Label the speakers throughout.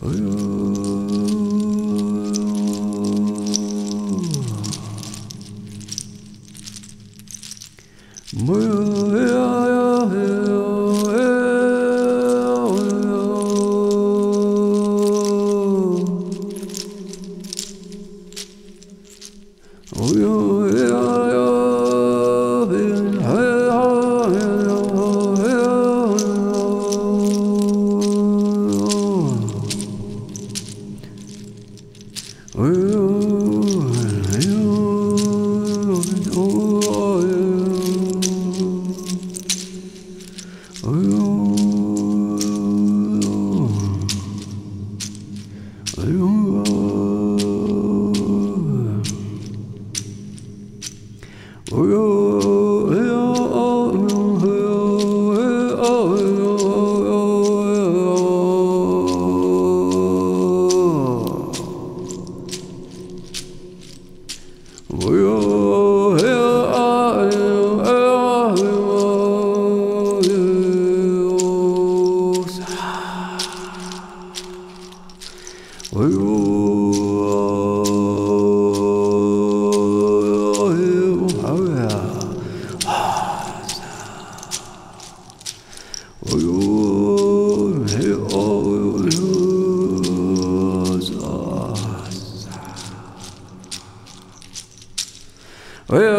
Speaker 1: Oh, Whoa. Oh, well,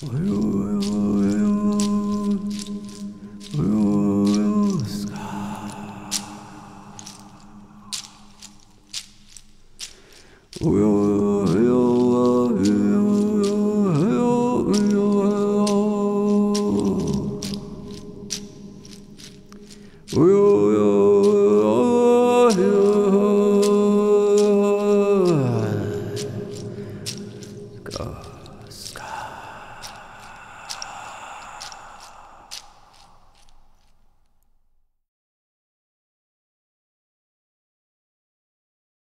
Speaker 1: God.